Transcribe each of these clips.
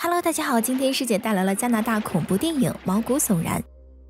Hello，大家好，今天师姐带来了加拿大恐怖电影《毛骨悚然》。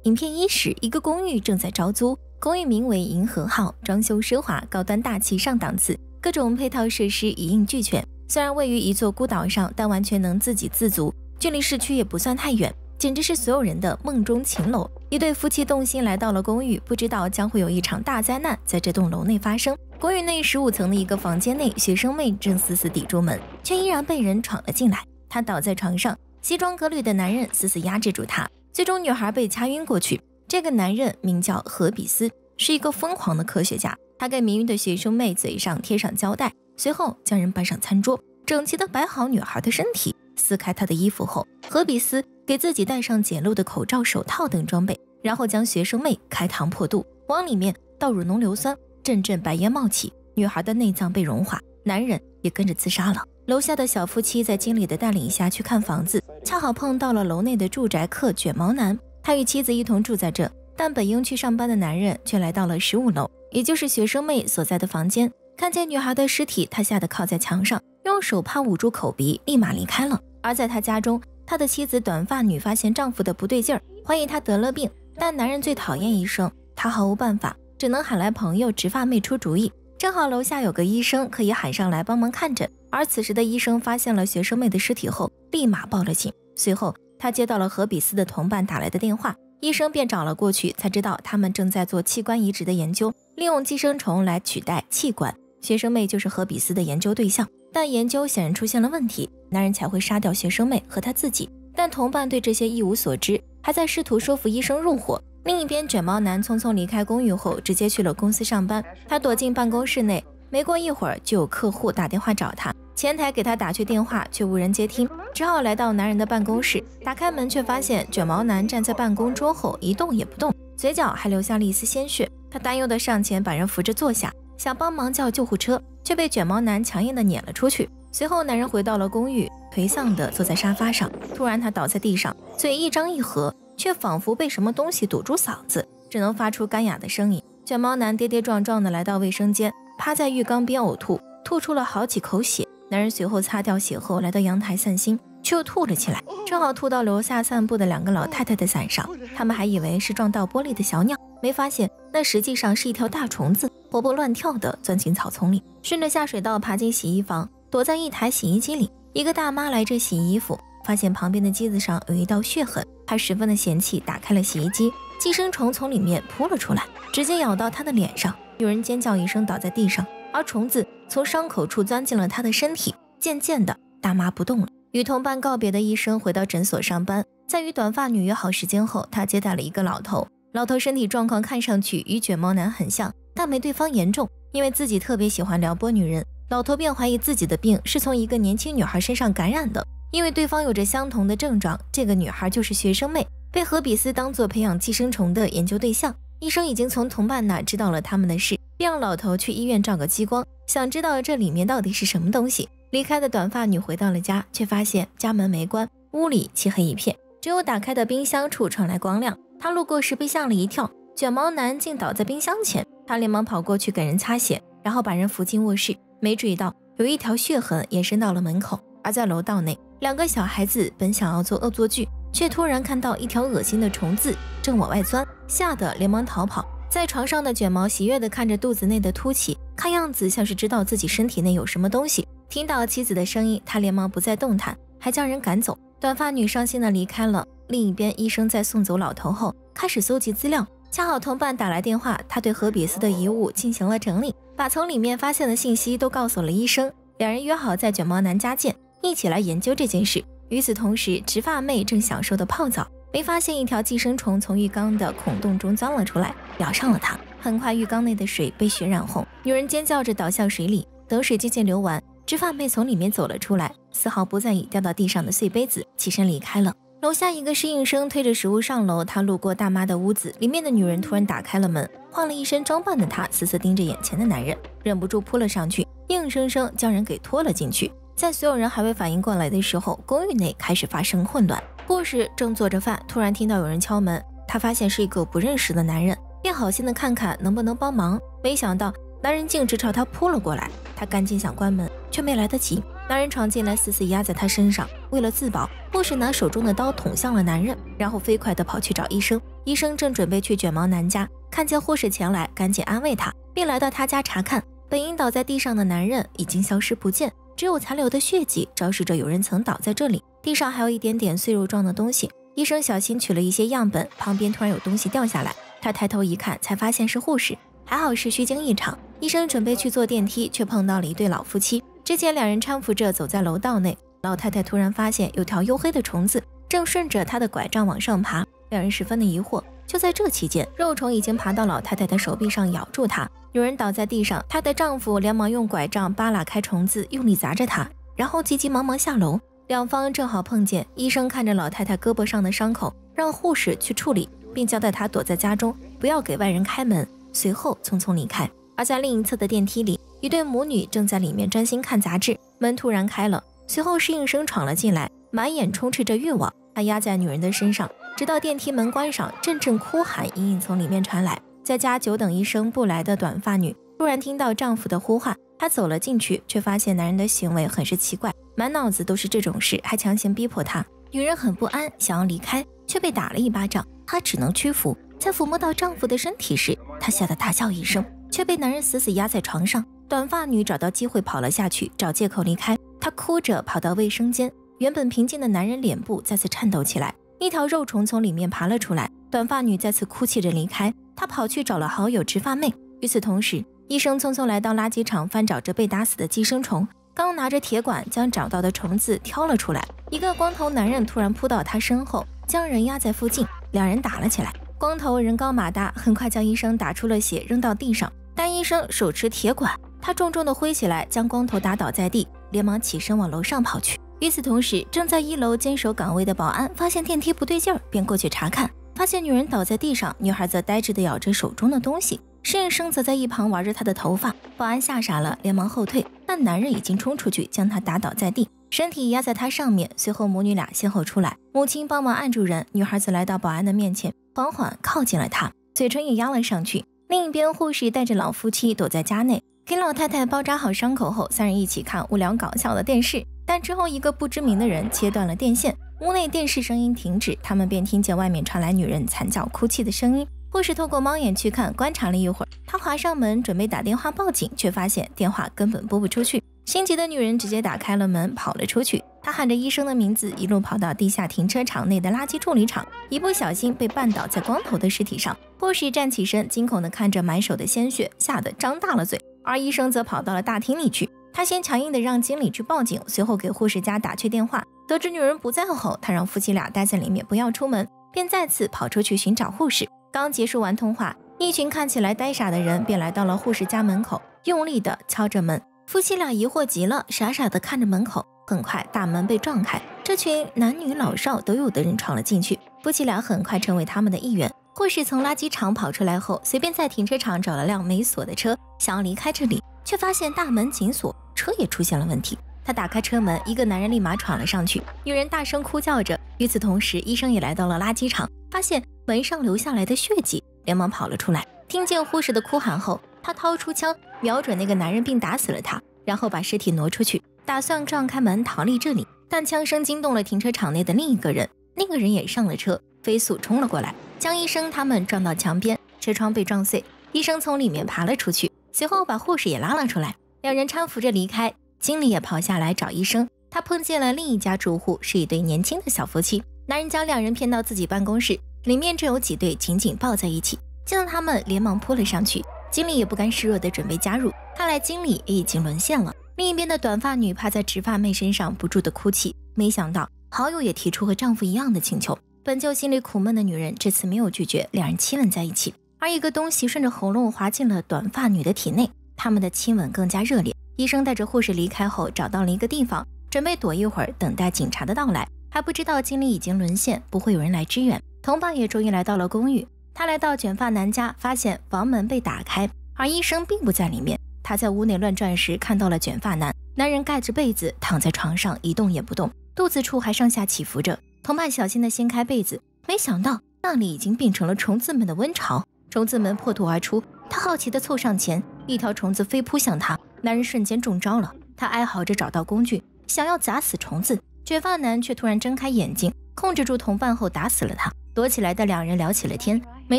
影片伊始，一个公寓正在招租，公寓名为银河号，装修奢华、高端大气、上档次，各种配套设施一应俱全。虽然位于一座孤岛上，但完全能自给自足，距离市区也不算太远，简直是所有人的梦中情楼。一对夫妻动心来到了公寓，不知道将会有一场大灾难在这栋楼内发生。公寓内十五层的一个房间内，学生妹正死死抵住门，却依然被人闯了进来。她倒在床上，西装革履的男人死死压制住她，最终女孩被掐晕过去。这个男人名叫何比斯，是一个疯狂的科学家。他给迷晕的学生妹嘴上贴上胶带，随后将人搬上餐桌，整齐地摆好女孩的身体。撕开她的衣服后，何比斯给自己戴上简陋的口罩、手套等装备，然后将学生妹开膛破肚，往里面倒入浓硫酸，阵阵白烟冒起，女孩的内脏被融化，男人也跟着自杀了。楼下的小夫妻在经理的带领下去看房子，恰好碰到了楼内的住宅客卷毛男。他与妻子一同住在这，但本应去上班的男人却来到了十五楼，也就是学生妹所在的房间。看见女孩的尸体，他吓得靠在墙上，用手帕捂住口鼻，立马离开了。而在他家中，他的妻子短发女发现丈夫的不对劲儿，怀疑他得了病。但男人最讨厌医生，他毫无办法，只能喊来朋友直发妹出主意。正好楼下有个医生可以喊上来帮忙看诊。而此时的医生发现了学生妹的尸体后，立马报了警。随后，他接到了何比斯的同伴打来的电话，医生便找了过去，才知道他们正在做器官移植的研究，利用寄生虫来取代器官。学生妹就是何比斯的研究对象，但研究显然出现了问题，男人才会杀掉学生妹和他自己。但同伴对这些一无所知，还在试图说服医生入伙。另一边，卷毛男匆匆离开公寓后，直接去了公司上班。他躲进办公室内。没过一会儿，就有客户打电话找他，前台给他打去电话，却无人接听，只好来到男人的办公室。打开门，却发现卷毛男站在办公桌后一动也不动，嘴角还留下了一丝鲜血。他担忧地上前把人扶着坐下，想帮忙叫救护车，却被卷毛男强硬的撵了出去。随后，男人回到了公寓，颓丧的坐在沙发上。突然，他倒在地上，嘴一张一合，却仿佛被什么东西堵住嗓子，只能发出干哑的声音。卷毛男跌跌撞撞的来到卫生间。趴在浴缸边呕吐，吐出了好几口血。男人随后擦掉血后，来到阳台散心，却又吐了起来，正好吐到楼下散步的两个老太太的伞上。他们还以为是撞到玻璃的小鸟，没发现那实际上是一条大虫子，活蹦乱跳的钻进草丛里，顺着下水道爬进洗衣房，躲在一台洗衣机里。一个大妈来这洗衣服，发现旁边的机子上有一道血痕，她十分的嫌弃，打开了洗衣机，寄生虫从里面扑了出来，直接咬到她的脸上。女人尖叫一声，倒在地上，而虫子从伤口处钻进了她的身体。渐渐的，大妈不动了。与同伴告别的医生回到诊所上班，在与短发女约好时间后，他接待了一个老头。老头身体状况看上去与卷毛男很像，但没对方严重。因为自己特别喜欢撩拨女人，老头便怀疑自己的病是从一个年轻女孩身上感染的。因为对方有着相同的症状，这个女孩就是学生妹，被何比斯当做培养寄生虫的研究对象。医生已经从同伴那知道了他们的事，便让老头去医院照个激光，想知道这里面到底是什么东西。离开的短发女回到了家，却发现家门没关，屋里漆黑一片，只有打开的冰箱处传来光亮。他路过时被吓了一跳，卷毛男竟倒在冰箱前，他连忙跑过去给人擦血，然后把人扶进卧室，没注意到有一条血痕延伸到了门口。而在楼道内，两个小孩子本想要做恶作剧。却突然看到一条恶心的虫子正往外钻，吓得连忙逃跑。在床上的卷毛喜悦地看着肚子内的凸起，看样子像是知道自己身体内有什么东西。听到妻子的声音，他连忙不再动弹，还将人赶走。短发女伤心地离开了。另一边，医生在送走老头后，开始搜集资料。恰好同伴打来电话，他对何比斯的遗物进行了整理，把从里面发现的信息都告诉了医生。两人约好在卷毛男家见，一起来研究这件事。与此同时，直发妹正享受的泡澡，没发现一条寄生虫从浴缸的孔洞中钻了出来，咬上了她。很快，浴缸内的水被血染红，女人尖叫着倒向水里。等水渐渐流完，直发妹从里面走了出来，丝毫不在意掉到地上的碎杯子，起身离开了。楼下一个侍应生推着食物上楼，他路过大妈的屋子，里面的女人突然打开了门，换了一身装扮的她死死盯着眼前的男人，忍不住扑了上去，硬生生将人给拖了进去。在所有人还未反应过来的时候，公寓内开始发生混乱。护士正做着饭，突然听到有人敲门。他发现是一个不认识的男人，便好心的看看能不能帮忙。没想到男人径直朝他扑了过来，他赶紧想关门，却没来得及。男人闯进来，死死压在他身上。为了自保，护士拿手中的刀捅向了男人，然后飞快地跑去找医生。医生正准备去卷毛男家，看见护士前来，赶紧安慰他，并来到他家查看。本应倒在地上的男人已经消失不见，只有残留的血迹昭示着有人曾倒在这里。地上还有一点点碎肉状的东西。医生小心取了一些样本，旁边突然有东西掉下来，他抬头一看，才发现是护士。还好是虚惊一场。医生准备去坐电梯，却碰到了一对老夫妻。之前两人搀扶着走在楼道内，老太太突然发现有条黝黑的虫子正顺着她的拐杖往上爬，两人十分的疑惑。就在这期间，肉虫已经爬到老太太的手臂上咬住她，女人倒在地上，她的丈夫连忙用拐杖扒拉开虫子，用力砸着她，然后急急忙忙下楼。两方正好碰见，医生看着老太太胳膊上的伤口，让护士去处理，并交代她躲在家中，不要给外人开门。随后匆匆离开。而在另一侧的电梯里。一对母女正在里面专心看杂志，门突然开了，随后侍应生闯了进来，满眼充斥着欲望。他压在女人的身上，直到电梯门关上，阵阵哭喊隐隐从里面传来。在家久等医生不来的短发女突然听到丈夫的呼唤，她走了进去，却发现男人的行为很是奇怪，满脑子都是这种事，还强行逼迫她。女人很不安，想要离开，却被打了一巴掌，她只能屈服。在抚摸到丈夫的身体时，她吓得大叫一声，却被男人死死压在床上。短发女找到机会跑了下去，找借口离开。她哭着跑到卫生间，原本平静的男人脸部再次颤抖起来，一条肉虫从里面爬了出来。短发女再次哭泣着离开。她跑去找了好友直发妹。与此同时，医生匆匆来到垃圾场，翻找着被打死的寄生虫，刚拿着铁管将找到的虫子挑了出来。一个光头男人突然扑到他身后，将人压在附近，两人打了起来。光头人高马大，很快将医生打出了血，扔到地上。但医生手持铁管。他重重地挥起来，将光头打倒在地，连忙起身往楼上跑去。与此同时，正在一楼坚守岗位的保安发现电梯不对劲儿，便过去查看，发现女人倒在地上，女孩则呆滞地咬着手中的东西，侍应生则在一旁玩着她的头发。保安吓傻了，连忙后退，但男人已经冲出去，将她打倒在地，身体压在她上面。随后母女俩先后出来，母亲帮忙按住人，女孩则来到保安的面前，缓缓靠近了他，嘴唇也压了上去。另一边，护士带着老夫妻躲在家内。给老太太包扎好伤口后，三人一起看无聊搞笑的电视。但之后，一个不知名的人切断了电线，屋内电视声音停止，他们便听见外面传来女人惨叫哭泣的声音。护士透过猫眼去看，观察了一会儿，他划上门准备打电话报警，却发现电话根本拨不出去。心急的女人直接打开了门，跑了出去。她喊着医生的名字，一路跑到地下停车场内的垃圾处理厂，一不小心被绊倒在光头的尸体上。护士站起身，惊恐地看着满手的鲜血，吓得张大了嘴。而医生则跑到了大厅里去，他先强硬的让经理去报警，随后给护士家打去电话。得知女人不在后，他让夫妻俩待在里面，不要出门，便再次跑出去寻找护士。刚结束完通话，一群看起来呆傻的人便来到了护士家门口，用力的敲着门。夫妻俩疑惑极了，傻傻的看着门口。很快，大门被撞开，这群男女老少都有的人闯了进去。夫妻俩很快成为他们的一员。护士从垃圾场跑出来后，随便在停车场找了辆没锁的车，想要离开这里，却发现大门紧锁，车也出现了问题。他打开车门，一个男人立马闯了上去，女人大声哭叫着。与此同时，医生也来到了垃圾场，发现门上留下来的血迹，连忙跑了出来。听见护士的哭喊后，他掏出枪，瞄准那个男人，并打死了他，然后把尸体挪出去，打算撞开门逃离这里。但枪声惊动了停车场内的另一个人，那个人也上了车，飞速冲了过来。将医生他们撞到墙边，车窗被撞碎，医生从里面爬了出去，随后把护士也拉了出来，两人搀扶着离开。经理也跑下来找医生，他碰见了另一家住户，是一对年轻的小夫妻。男人将两人骗到自己办公室，里面正有几对紧紧抱在一起，见到他们连忙扑了上去。经理也不甘示弱的准备加入，看来经理也已经沦陷了。另一边的短发女趴在直发妹身上不住的哭泣，没想到好友也提出和丈夫一样的请求。本就心里苦闷的女人，这次没有拒绝，两人亲吻在一起，而一个东西顺着喉咙滑进了短发女的体内，他们的亲吻更加热烈。医生带着护士离开后，找到了一个地方，准备躲一会儿，等待警察的到来。还不知道经理已经沦陷，不会有人来支援。同伴也终于来到了公寓，他来到卷发男家，发现房门被打开，而医生并不在里面。他在屋内乱转时，看到了卷发男，男人盖着被子躺在床上，一动也不动，肚子处还上下起伏着。同伴小心地掀开被子，没想到那里已经变成了虫子们的温巢。虫子们破土而出，他好奇地凑上前，一条虫子飞扑向他，男人瞬间中招了。他哀嚎着找到工具，想要砸死虫子，卷发男却突然睁开眼睛，控制住同伴后打死了他。躲起来的两人聊起了天，没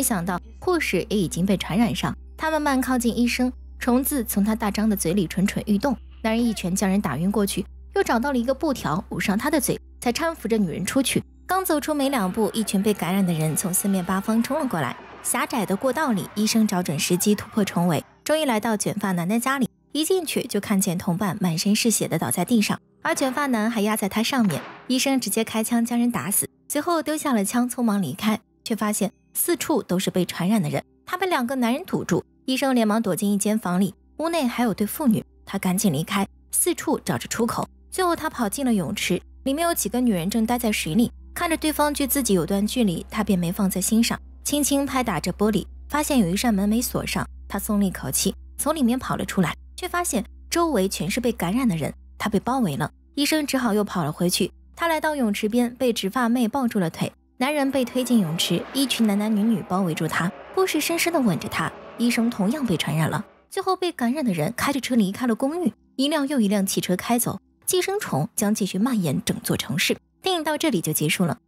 想到护士也已经被传染上。他慢慢靠近医生，虫子从他大张的嘴里蠢蠢欲动。男人一拳将人打晕过去，又找到了一个布条捂上他的嘴，才搀扶着女人出去。刚走出没两步，一群被感染的人从四面八方冲了过来。狭窄的过道里，医生找准时机突破重围，终于来到卷发男的家里。一进去就看见同伴满身是血的倒在地上，而卷发男还压在他上面。医生直接开枪将人打死，随后丢下了枪，匆忙离开，却发现四处都是被传染的人。他被两个男人堵住，医生连忙躲进一间房里，屋内还有对妇女。他赶紧离开，四处找着出口。最后他跑进了泳池，里面有几个女人正待在水里，看着对方距自己有段距离，他便没放在心上。轻轻拍打着玻璃，发现有一扇门没锁上，他松了一口气，从里面跑了出来，却发现周围全是被感染的人，他被包围了。医生只好又跑了回去。他来到泳池边，被直发妹抱住了腿。男人被推进泳池，一群男男女女包围住他，护士深深地吻着他。医生同样被传染了。最后被感染的人开着车离开了公寓，一辆又一辆汽车开走，寄生虫将继续蔓延整座城市。电影到这里就结束了。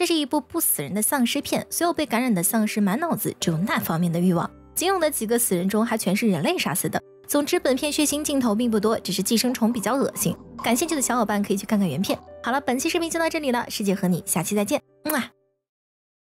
这是一部不死人的丧尸片，所有被感染的丧尸满脑子只有那方面的欲望，仅有的几个死人中还全是人类杀死的。总之，本片血腥镜头并不多，只是寄生虫比较恶心。感兴趣的小伙伴可以去看看原片。好了，本期视频就到这里了，师姐和你下期再见，么啊。